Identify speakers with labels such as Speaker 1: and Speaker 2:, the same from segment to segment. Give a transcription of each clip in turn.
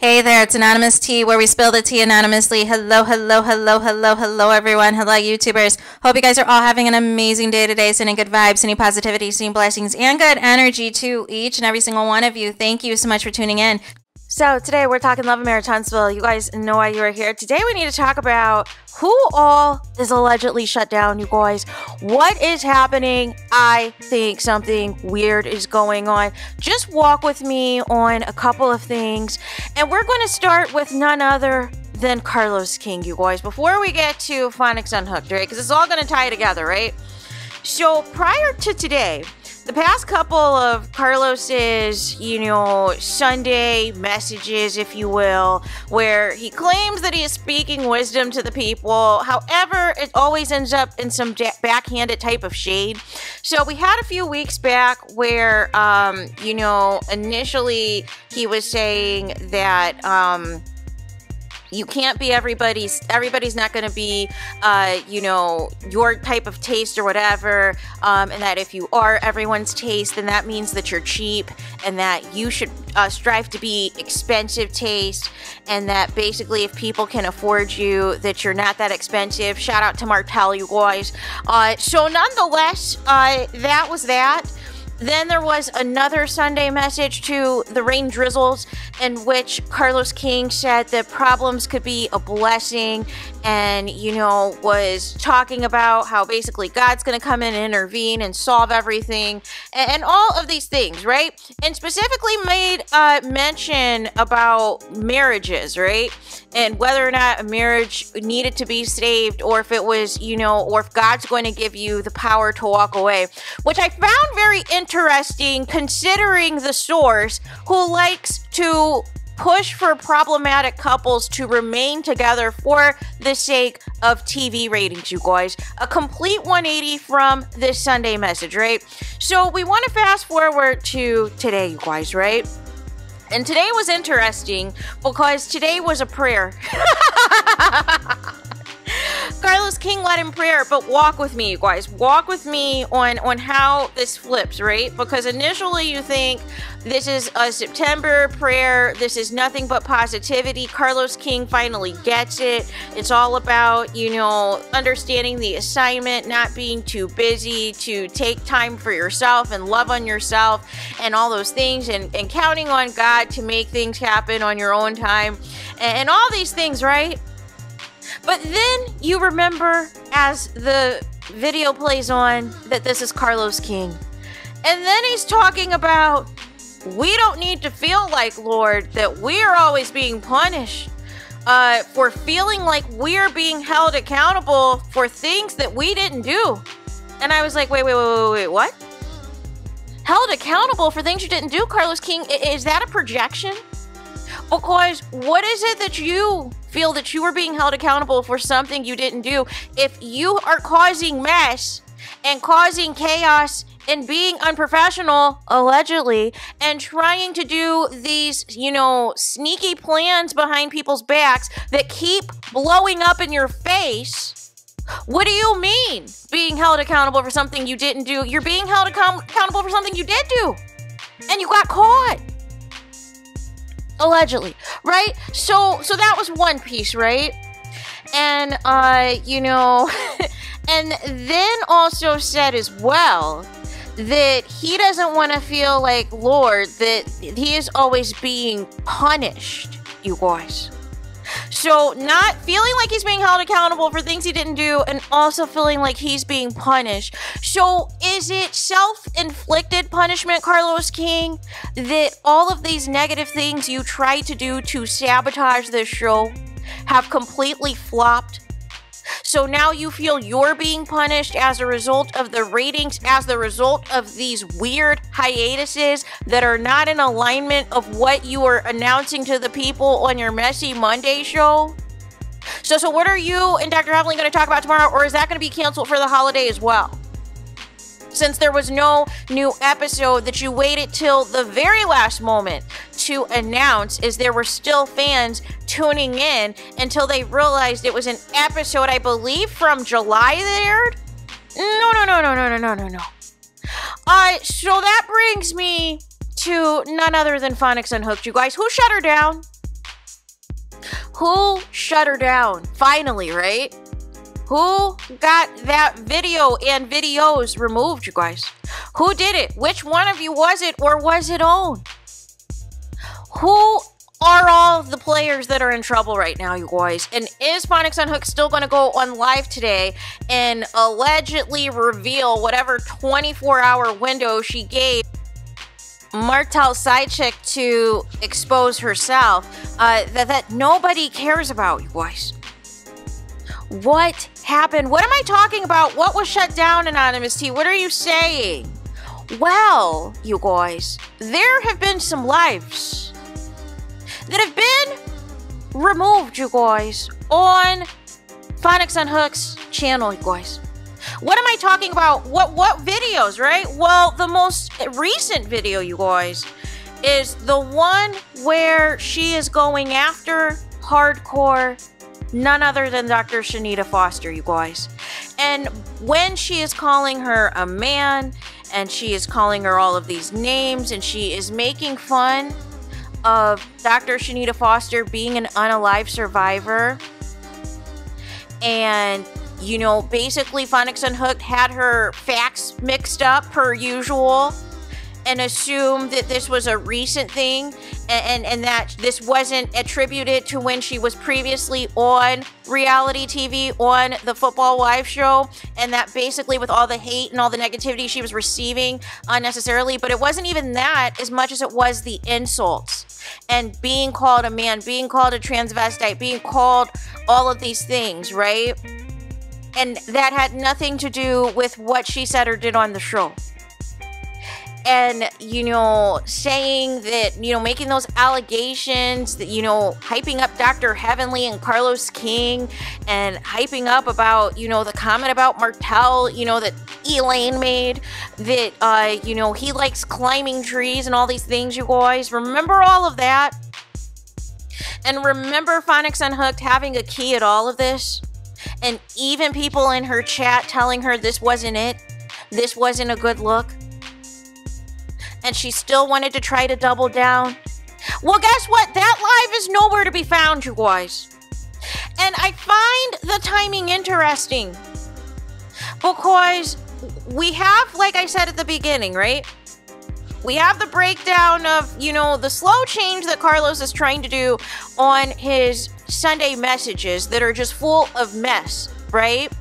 Speaker 1: Hey there, it's Anonymous Tea, where we spill the tea anonymously. Hello, hello, hello, hello, hello, everyone. Hello, YouTubers. Hope you guys are all having an amazing day today, sending good vibes, sending positivity, sending blessings, and good energy to each and every single one of you. Thank you so much for tuning in. So today we're talking Love and Marriage Huntsville. You guys know why you are here. Today we need to talk about who all is allegedly shut down, you guys. What is happening? I think something weird is going on. Just walk with me on a couple of things. And we're going to start with none other than Carlos King, you guys. Before we get to Phonics Unhooked, right? Because it's all going to tie together, right? So prior to today, the past couple of Carlos's, you know, Sunday messages, if you will, where he claims that he is speaking wisdom to the people. However, it always ends up in some backhanded type of shade. So we had a few weeks back where, um, you know, initially he was saying that, um, you can't be everybody's everybody's not going to be uh, you know your type of taste or whatever um, and that if you are everyone's taste then that means that you're cheap and that you should uh, strive to be expensive taste and that basically if people can afford you that you're not that expensive. Shout out to Martel you guys. Uh, so nonetheless uh, that was that then there was another Sunday message to the rain drizzles in which Carlos King said that problems could be a blessing and, you know, was talking about how basically God's going to come in and intervene and solve everything and, and, all of these things, right? And specifically made uh, mention about marriages, right? And whether or not a marriage needed to be saved or if it was, you know, or if God's going to give you the power to walk away, which I found very interesting interesting considering the source who likes to push for problematic couples to remain together for the sake of TV ratings, you guys. A complete 180 from this Sunday message, right? So we want to fast forward to today, you guys, right? And today was interesting because today was a prayer. Carlos King led in prayer, but walk with me, you guys. Walk with me on on how this flips, right? Because initially you think this is a September prayer. This is nothing but positivity. Carlos King finally gets it. It's all about, you know, understanding the assignment, not being too busy to take time for yourself and love on yourself and all those things and, and counting on God to make things happen on your own time and, and all these things, right? But then you remember as the video plays on that this is Carlos King. And then he's talking about we don't need to feel like, Lord, that we are always being punished uh, for feeling like we're being held accountable for things that we didn't do. And I was like, wait, wait, wait, wait, wait, what? Held accountable for things you didn't do, Carlos King? Is that a projection? Because what is it that you feel that you are being held accountable for something you didn't do? If you are causing mess and causing chaos and being unprofessional, allegedly, and trying to do these, you know, sneaky plans behind people's backs that keep blowing up in your face. What do you mean being held accountable for something you didn't do? You're being held account- accountable for something you did do, and you got caught allegedly right? So so that was one piece right? And uh you know and then also said as well that he doesn't want to feel like lord that he is always being punished you guys so, not feeling like he's being held accountable for things he didn't do and also feeling like he's being punished. So, is it self inflicted punishment, Carlos King, that all of these negative things you tried to do to sabotage this show have completely flopped? So now you feel you're being punished as a result of the ratings, as the result of these weird hiatuses that are not in alignment of what you are announcing to the people on your Messy Monday show? So, so what are you and Dr. Heavenly going to talk about tomorrow, or is that going to be canceled for the holiday as well? since there was no new episode that you waited till the very last moment to announce is there were still fans tuning in until they realized it was an episode I believe from July that aired. No, no, no, no, no, no, no, no, no. Uh, so that brings me to none other than Phonics Unhooked, you guys. Who shut her down?
Speaker 2: Who shut her down? Finally, right? Who got that video and videos removed, you guys? Who did it? Which one of you was it or was it own? Who are all the players that are in trouble right now, you guys? And is Phonics Unhooked still going to go on live today and allegedly reveal whatever 24 hour window she gave Martel's side chick to expose herself uh, that, that nobody cares about, you guys? What happened? What am I talking about? What was shut down, Anonymous Tea? What are you saying? Well, you guys, there have been some lives that have been removed, you guys, on Phonics Unhooked's channel, you guys. What am I talking about? What what videos, right? Well, the most recent video, you guys, is the one where she is going after hardcore none other than Dr. Shanita Foster, you guys. And when she is calling her a man and she is calling her all of these names and she is making fun of Dr. Shanita Foster being an unalive survivor. And, you know, basically, Phonics Unhooked had her facts mixed up per usual and assume that this was a recent thing and, and, and, that this wasn't attributed to when she was previously on reality TV on the Football Live show, and that basically with all the hate and all the negativity she was receiving unnecessarily, but it wasn't even that as much as it was the insults and being called a man, being called a transvestite, being called all of these things, right? And that had nothing to do with what she said or did on the show and you know saying that you know making those allegations that you know hyping up dr heavenly and carlos king and hyping up about you know the comment about martel you know that elaine made that uh you know he likes climbing trees and all these things you guys. Remember all of that? And remember phonics unhooked having a key at all of this? And even people in her chat telling her this wasn't it this wasn't a good look and she still wanted to try to double down. Well, guess what? That live is nowhere to be found, you guys. And I find the timing interesting because we have, like I said at the beginning, right? We have the breakdown of, you know, the slow change that Carlos is trying to do on his Sunday messages that are just full of mess, right?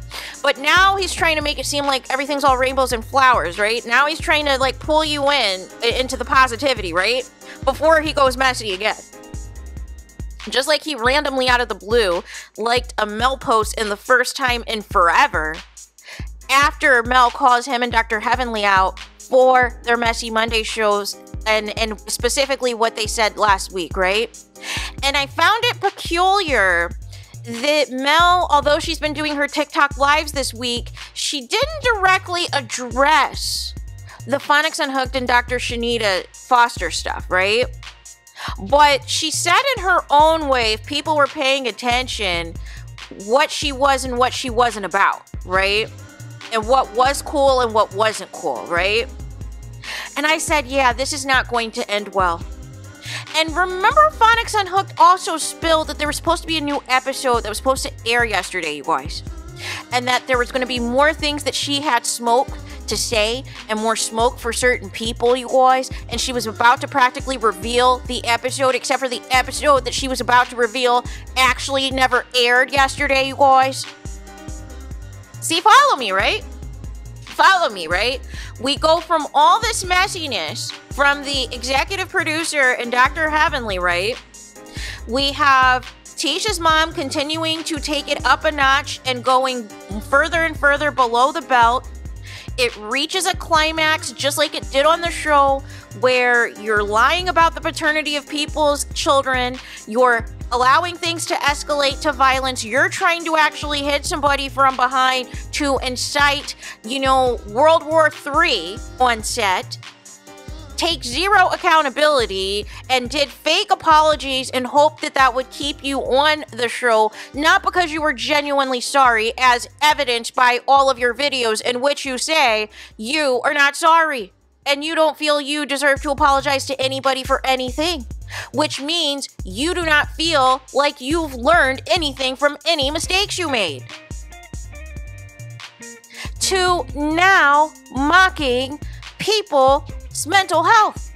Speaker 2: But now he's trying to make it seem like everything's all rainbows and flowers, right? Now he's trying to like pull you in into the positivity, right? Before he goes messy again. Just like he randomly out of the blue liked a Mel post in the first time in forever after Mel calls him and Dr. Heavenly out for their Messy Monday shows and and specifically what they said last week, right? And I found it peculiar that Mel, although she's been doing her TikTok lives this week, she didn't directly address the Phonics Unhooked and Dr. Shanita Foster stuff, right? But she said in her own way, if people were paying attention, what she was and what she wasn't about, right? And what was cool and what wasn't cool, right? And I said, yeah, this is not going to end well. And remember, Phonics Unhooked also spilled that there was supposed to be a new episode that was supposed to air yesterday, you guys. And that there was going to be more things that she had smoke to say and more smoke for certain people, you guys. And she was about to practically reveal the episode, except for the episode that she was about to reveal actually never aired yesterday, you guys. See, follow me, right? Follow me, right? We go from all this messiness from the executive producer and Dr. Heavenly, right? We have Tisha's mom continuing to take it up a notch and going further and further below the belt. It reaches a climax just like it did on the show, where you're lying about the paternity of people's children, you're allowing things to escalate to violence, you're trying to actually hit somebody from behind to incite, you know, World War III on set take zero accountability and did fake apologies and hope that that would keep you on the show, not because you were genuinely sorry, as evidenced by all of your videos in which you say you are not sorry and you don't feel you deserve to apologize to anybody for anything. Which means you do not feel like you've learned anything from any mistakes you made. To now mocking people's mental health,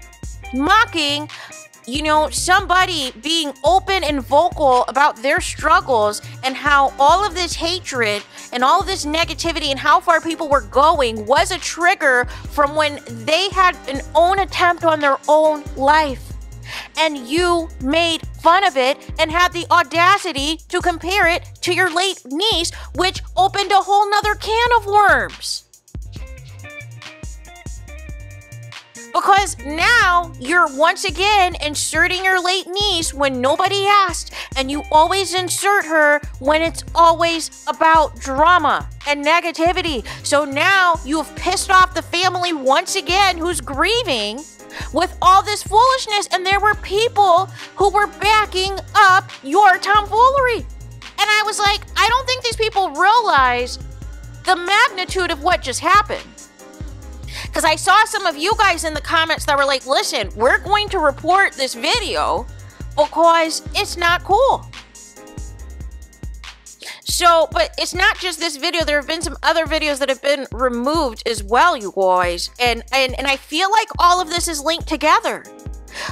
Speaker 2: mocking you know, somebody being open and vocal about their struggles and how all of this hatred and all of this negativity and how far people were going was a trigger from when they had an own attempt on their own life. And you made fun of it and had the audacity to compare it to your late niece, which opened a whole nother can of worms. Because now you're once again inserting your late niece when nobody asked, and you always insert her when it's always about drama and negativity. So now you've pissed off the family once again who's grieving with all this foolishness, and there were people who were backing up your tomfoolery. And I was like, I don't think these people realize the magnitude of what just happened. Because I saw some of you guys in the comments that were like, listen, we're going to report this video because it's not cool. So, but it's not just this video. There have been some other videos that have been removed as well, you guys. And and and I feel like all of this is linked together.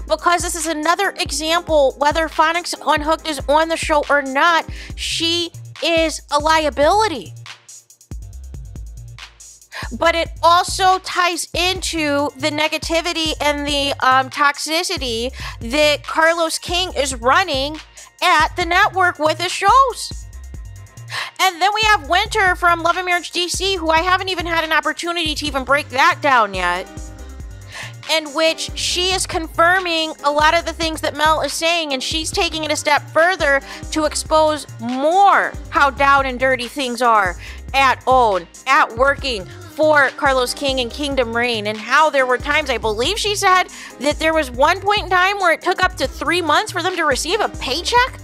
Speaker 2: Because this is another example, whether Phonics Unhooked is on the show or not, she is a liability but it also ties into the negativity and the um, toxicity that Carlos King is running at the network with his shows. And then we have Winter from Love and Marriage DC, who I haven't even had an opportunity to even break that down yet. In which she is confirming a lot of the things that Mel is saying, and she's taking it a step further to expose more how down and dirty things are at OWN, at working, for Carlos King and Kingdom Reign, and how there were times, I believe she said, that there was one point in time where it took up to three months for them to receive a paycheck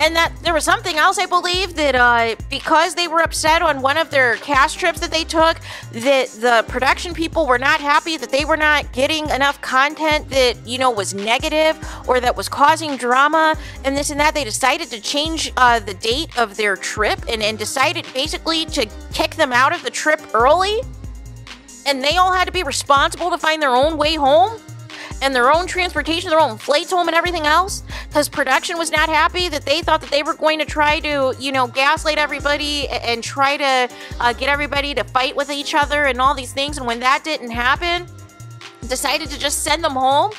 Speaker 2: and that there was something else I believe that uh, because they were upset on one of their cast trips that they took, that the production people were not happy that they were not getting enough content that you know was negative or that was causing drama and this and that. They decided to change uh, the date of their trip and, and decided basically to kick them out of the trip early, and they all had to be responsible to find their own way home and their own transportation, their own flights home, and everything else because production was not happy that they thought that they were going to try to, you know, gaslight everybody and try to uh, get everybody to fight with each other and all these things. And when that didn't happen, decided to just send them home.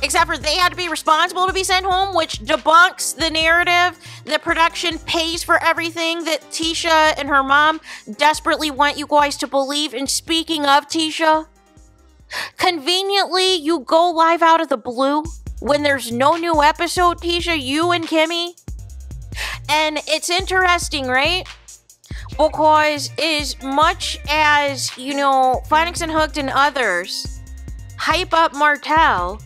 Speaker 2: Except for they had to be responsible to be sent home, which debunks the narrative. that production pays for everything that Tisha and her mom desperately want you guys to believe. And speaking of Tisha, Conveniently, you go live out of the blue when there's no new episode, Tisha, you and Kimmy. And it's interesting, right? Because as much as, you know, Phonics hooked and others hype up Martel,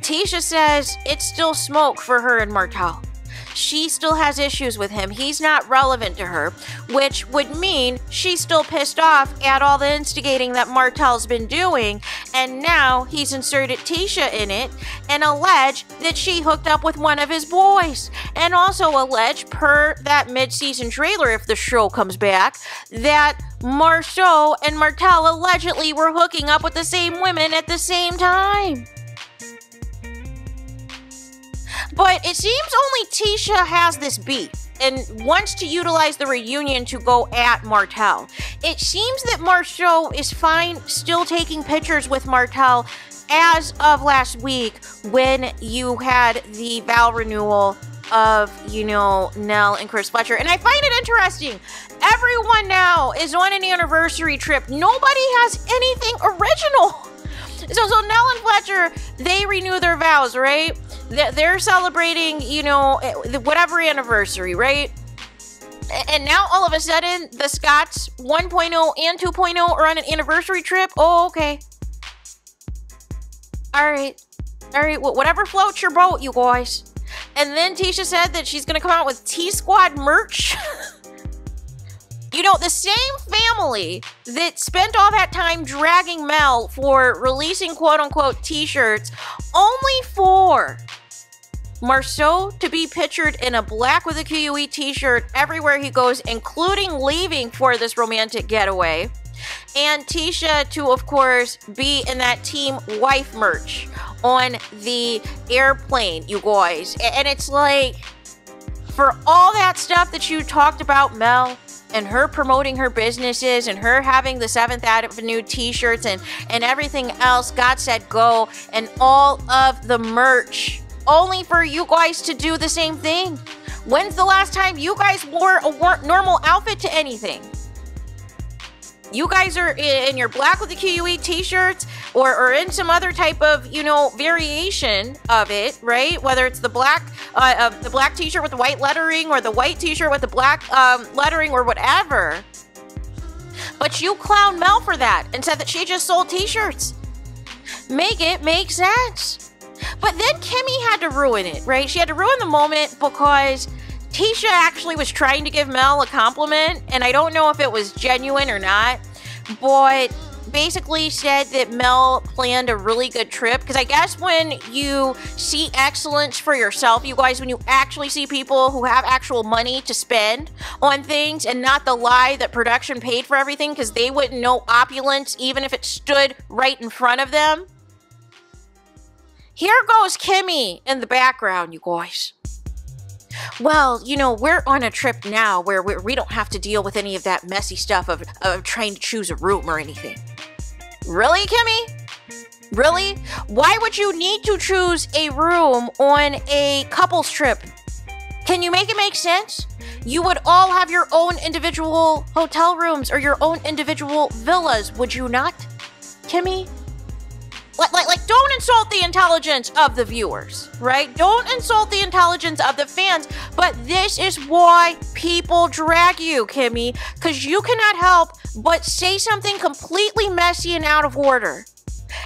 Speaker 2: Tisha says it's still smoke for her and Martel she still has issues with him. He's not relevant to her, which would mean she's still pissed off at all the instigating that Martel's been doing, and now he's inserted Tisha in it and alleged that she hooked up with one of his boys. And also alleged, per that mid season trailer, if the show comes back, that Marsau and Martel allegedly were hooking up with the same women at the same time. But it seems only Tisha has this beef and wants to utilize the reunion to go at Martel. It seems that Marsau is fine still taking pictures with Martel as of last week when you had the vow renewal of, you know, Nell and Chris Fletcher. And I find it interesting. Everyone now is on an anniversary trip. Nobody has anything original. So, so Nell and Fletcher, they renew their vows, right? they're celebrating, you know, eh, whatever anniversary, right? And now all of a sudden, the Scotts 1.0 and 2.0 are on an anniversary trip. Oh, okay. All right. All right. whatever floats your boat, you guys. And then Tisha said that she's going to come out with T Squad merch. You know, the same family that spent all that time dragging Mel for releasing quote unquote t shirts, only for Marsau to be pictured in a black with a QUE t shirt everywhere he goes, including leaving for this romantic getaway. And Tisha to, of course, be in that team wife merch on the airplane, you guys. And it's like, for all that stuff that you talked about, Mel, and her promoting her businesses and her having the Seventh Avenue t-shirts and, and everything else, God said go, and all of the merch, only for you guys to do the same thing. When's the last time you guys wore a normal outfit to anything? You guys are in your black with the QUE t-shirts or, or in some other type of, you know, variation of it, right? Whether it's the black uh, uh, the black t-shirt with the white lettering or the white t-shirt with the black um, lettering or whatever. But you clown Mel for that and said that she just sold t-shirts. Make it make sense. But then Kimmy had to ruin it, right? She had to ruin the moment because Tisha actually was trying to give Mel a compliment, and I don't know if it was genuine or not, but basically said that Mel planned a really good trip. Because I guess when you see excellence for yourself, you guys, when you actually see people who have actual money to spend on things and not the lie that production paid for everything because they wouldn't know opulence even if it stood right in front of them. Here goes Kimmy in the background, you guys well, you know, we're on a trip now where we do not have to deal with any of that messy stuff of, of trying to choose a room or anything. Really, Kimmy? Really? Why would you need to choose a room on a couples trip? Can you make it make sense? You would all have your own individual hotel rooms or your own individual villas, would you not? Kimmy? Like, like, like, don't insult the intelligence of the viewers, right? Don't insult the intelligence of the fans. But this is why people drag you, Kimmy, because you cannot help but say something completely messy and out of order.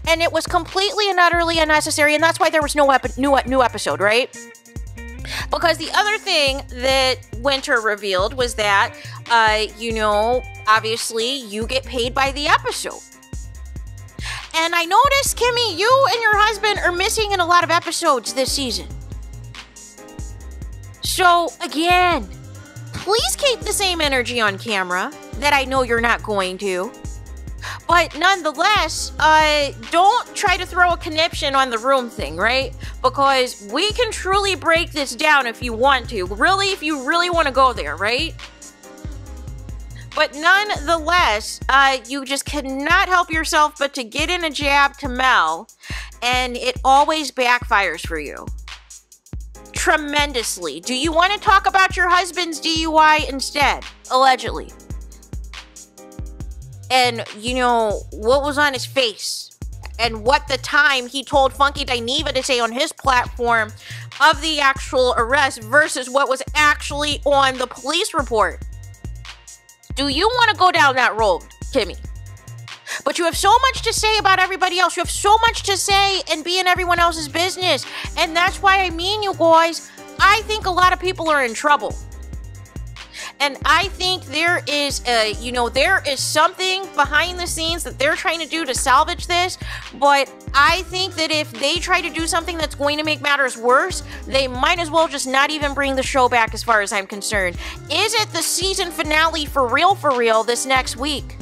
Speaker 2: And it was completely and utterly unnecessary, and that's why there was no epi- new, new episode, right? Because the other thing that Winter revealed was that, uh, you know, obviously you get paid by the episode. And I noticed, Kimmy, you and your husband are missing in a lot of episodes this season. So, again, please keep the same energy on camera that I know you're not going to. But nonetheless, uh, don't try to throw a conniption on the room thing, right? Because we can truly break this down if you want to. Really, if you really want to go there, right? But nonetheless, uh, you just cannot help yourself but to get in a jab to Mel, and it always backfires for you. Tremendously. Do you want to talk about your husband's DUI instead? Allegedly. And, you know, what was on his face? And what the time he told Funky Dineva to say on his platform of the actual arrest versus what was actually on the police report. Do you want to go down that road, Kimmy? But you have so much to say about everybody else. You have so much to say and be in everyone else's business. And that's why I mean, you guys, I think a lot of people are in trouble. And I think there is a, you know, there is something behind the scenes that they're trying to do to salvage this. But I think that if they try to do something that's going to make matters worse, they might as well just not even bring the show back as far as I'm concerned. Is it the season finale for real, for real this next week?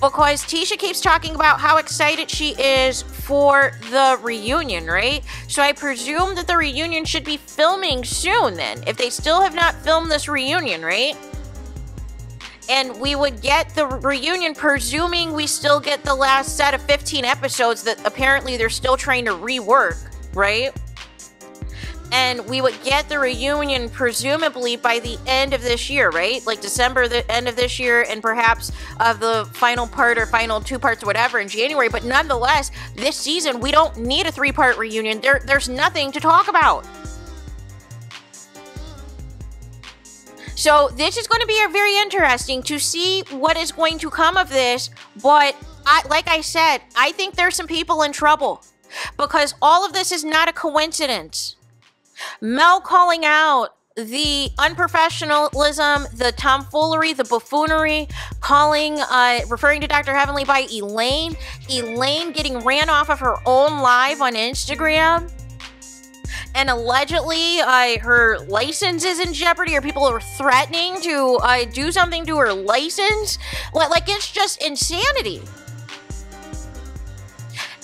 Speaker 2: Because Tisha keeps talking about how excited she is for the reunion, right? So I presume that the reunion should be filming soon then, if they still have not filmed this reunion, right? And we would get the reunion, presuming we still get the last set of 15 episodes that apparently they're still trying to rework, right? And we would get the reunion presumably by the end of this year, right? Like December, the end of this year, and perhaps of the final part or final two parts, or whatever, in January. But nonetheless, this season we don't need a three-part reunion. There, there's nothing to talk about. So this is going to be a very interesting to see what is going to come of this. But I, like I said, I think there's some people in trouble because all of this is not a coincidence. Mel calling out the unprofessionalism, the tomfoolery, the buffoonery, calling, uh, referring to Dr. Heavenly by Elaine, Elaine getting ran off of her own live on Instagram. And allegedly, uh, her license is in jeopardy, or people are threatening to uh, do something to her license. Like, it's just insanity.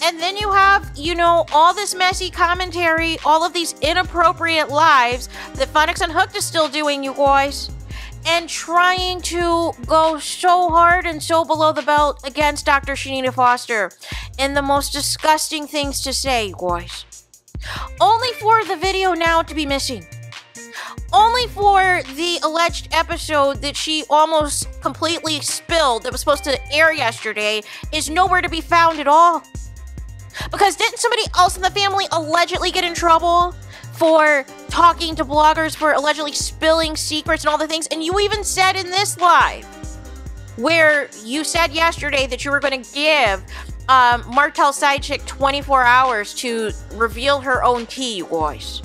Speaker 2: And then you have, you know, all this messy commentary, all of these inappropriate lives that Phonics Unhooked is still doing, you guys. And trying to go so hard and so below the belt against Dr. Shanita Foster. And the most disgusting things to say, you guys. Only for the video now to be missing. Only for the alleged episode that she almost completely spilled that was supposed to air yesterday is nowhere to be found at all. Because didn't somebody else in the family allegedly get in trouble for talking to bloggers for allegedly spilling secrets and all the things? And you even said in this live, where you said yesterday that you were going to give um, Martel Sidechick 24 hours to reveal her own tea, you.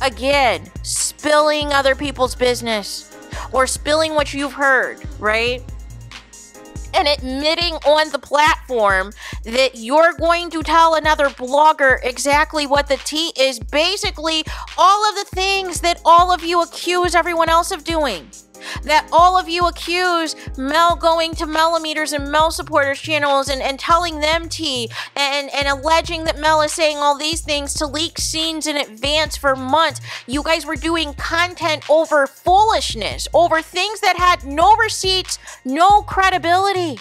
Speaker 2: Again, spilling other people's business or spilling what you've heard, right? And admitting on the platform that you're going to tell another blogger exactly what the tea is. Basically all of the things that all of you accuse everyone else of doing that all of you accuse Mel going to Millimeters and Mel supporters channels and, and telling them tea and, and alleging that Mel is saying all these things to leak scenes in advance for months. You guys were doing content over foolishness, over things that had no receipts, no credibility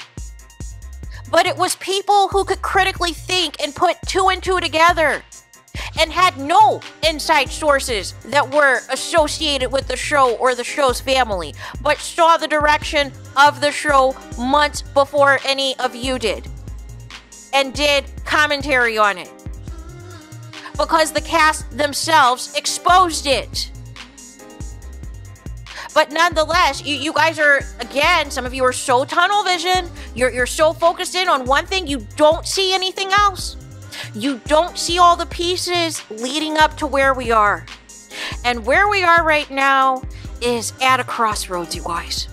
Speaker 2: but it was people who could critically think and put two and two together and had no inside sources that were associated with the show or the show's family, but saw the direction of the show months before any of you did and did commentary on it because the cast themselves exposed it. But nonetheless, you, you guys are, again, some of you are so tunnel vision. You're, you're so focused in on one thing, you don't see anything else. You don't see all the pieces leading up to where we are. And where we are right now is at a crossroads, you guys.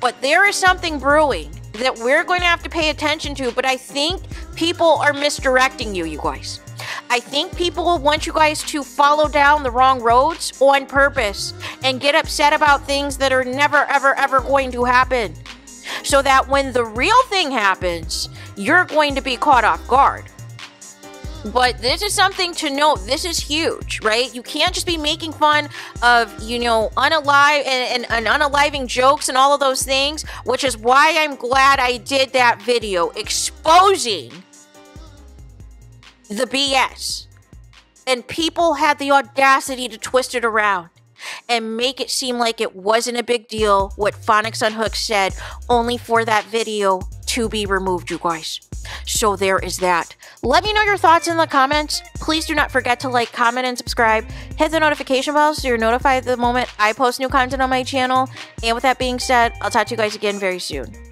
Speaker 2: But there is something brewing that we're going to have to pay attention to. But I think people are misdirecting you, you guys. I think people want you guys to follow down the wrong roads on purpose and get upset about things that are never, ever, ever going to happen. So that when the real thing happens, you're going to be caught off guard. But this is something to note. This is huge, right? You can't just be making fun of, you know, unalive and, and, and unaliving jokes and all of those things, which is why I'm glad I did that video exposing the BS. And people had the audacity to twist it around and make it seem like it wasn't a big deal what Phonics Unhooked said, only for that video to be removed, you guys. So there is that. Let me know your thoughts in the comments. Please do not forget to like, comment, and subscribe. Hit the notification bell so you're notified the moment I post new content on my channel. And with that being said, I'll talk to you guys again very soon.